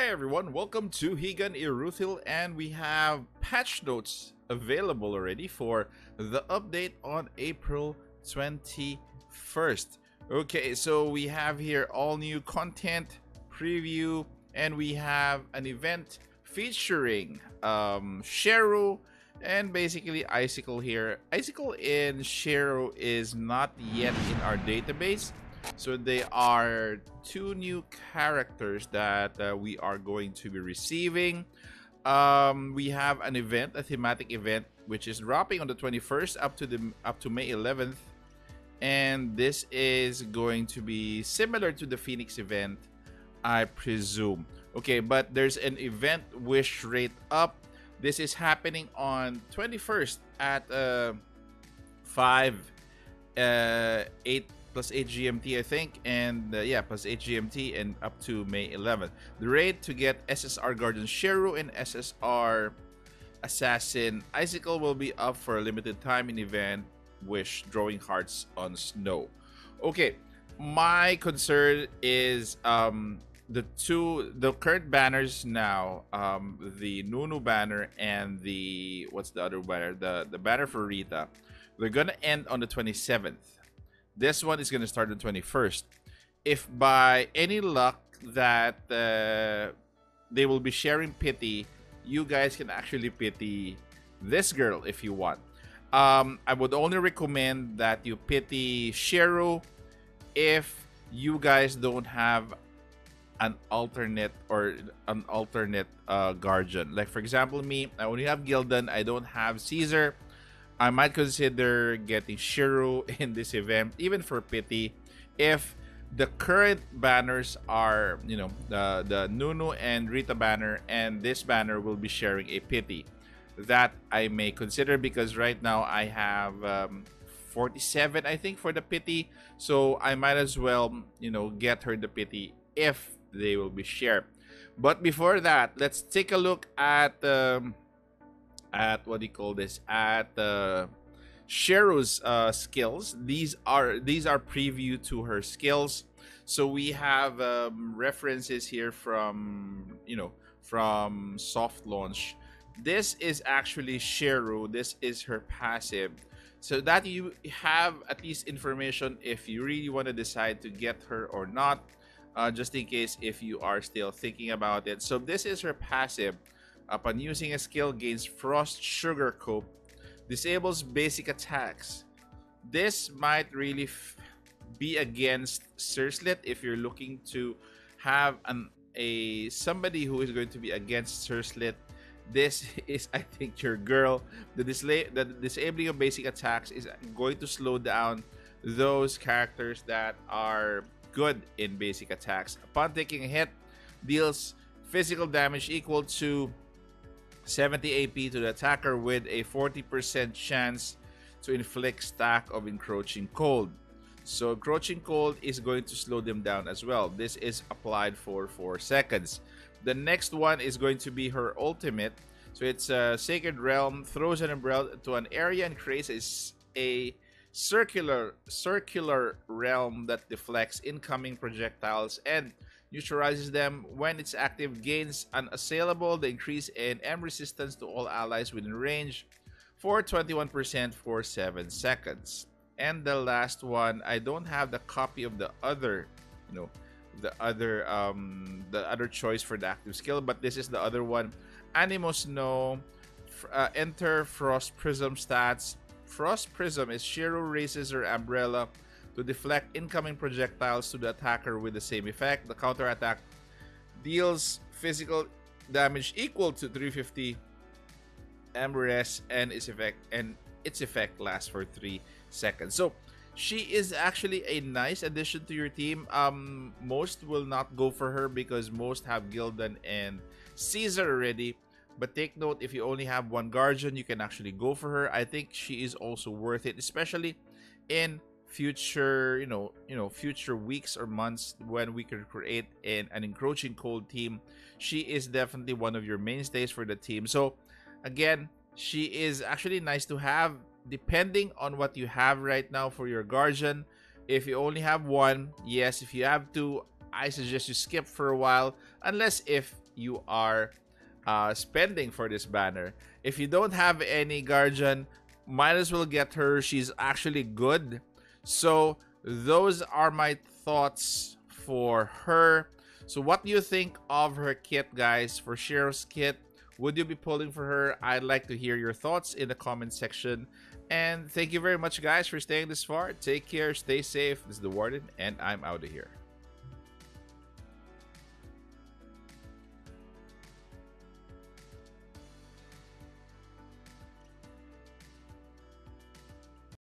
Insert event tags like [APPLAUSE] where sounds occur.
Hey everyone, welcome to Higan Eruthyll and we have patch notes available already for the update on April 21st. Okay, so we have here all new content, preview, and we have an event featuring um, and basically Icicle here. Icicle in Sheru is not yet in our database so they are two new characters that uh, we are going to be receiving. Um, we have an event, a thematic event, which is dropping on the 21st up to the up to May 11th, and this is going to be similar to the Phoenix event, I presume. Okay, but there's an event wish rate up. This is happening on 21st at uh, 5 uh, 8 plus 8 GMT, I think, and uh, yeah, plus 8 GMT and up to May 11th. The rate to get SSR Guardian Sheru and SSR Assassin Icicle will be up for a limited time in event Wish Drawing Hearts on Snow. Okay, my concern is um the two the current banners now um the Nunu banner and the what's the other banner the the banner for Rita they're gonna end on the 27th this one is going to start on 21st. If by any luck that uh, they will be sharing pity, you guys can actually pity this girl if you want. Um, I would only recommend that you pity Sheru if you guys don't have an alternate or an alternate uh, guardian. Like for example, me, I only have Gildan. I don't have Caesar. I might consider getting Sheru [LAUGHS] in this event, even for pity, if the current banners are, you know, the the Nunu and Rita banner, and this banner will be sharing a pity. That I may consider because right now I have um, 47, I think, for the pity. So I might as well, you know, get her the pity if they will be shared. But before that, let's take a look at. Um, at what do you call this at uh, Sheru's uh, skills. These are these are preview to her skills. So we have um, references here from you know from soft launch. This is actually Sheru. This is her passive. So that you have at least information if you really want to decide to get her or not. Uh, just in case if you are still thinking about it. So this is her passive. Upon using a skill, gains Frost Sugar Coat, disables basic attacks. This might really be against Cerslet if you're looking to have an a somebody who is going to be against Cerslet. This [LAUGHS] is, I think, your girl. The, disla- the disabling of basic attacks is going to slow down those characters that are good in basic attacks. Upon taking a hit, deals physical damage equal to 70 AP to the attacker with a 40% chance to inflict stack of encroaching cold. So encroaching cold is going to slow them down as well. This is applied for 4 seconds. The next one is going to be her ultimate. So it's a Sacred Realm throws an umbrella to an area and creates a, a circular circular realm that deflects incoming projectiles and neutralizes them when it's active, gains unassailable, the increase in M resistance to all allies within range for 21% for 7 seconds. And the last one, I don't have the copy of the other, you know, the other um the other choice for the active skill, but this is the other one. Anemo Snow, uh, enter Frost Prism stats. Frost Prism is Sheru raises her umbrella to deflect incoming projectiles to the attacker with the same effect. The counter attack deals physical damage equal to 350 MRS and its effect and its effect lasts for 3 seconds. So she is actually a nice addition to your team. Um most will not go for her because most have Gildan and Caesar already. But take note if you only have one guardian, you can actually go for her. I think she is also worth it, especially in future you know you know future weeks or months when we can create an, an encroaching cold team she is definitely one of your mainstays for the team so again she is actually nice to have depending on what you have right now for your guardian if you only have one yes if you have two i suggest you skip for a while unless if you are uh, spending for this banner. If you don't have any Guardian, might as well get her. She's actually good. So those are my thoughts for her. So what do you think of her kit, guys? For Sheru's kit, would you be pulling for her? I'd like to hear your thoughts in the comment section. And thank you very much, guys, for staying this far. Take care, stay safe. This is the Warden, and I'm out of here.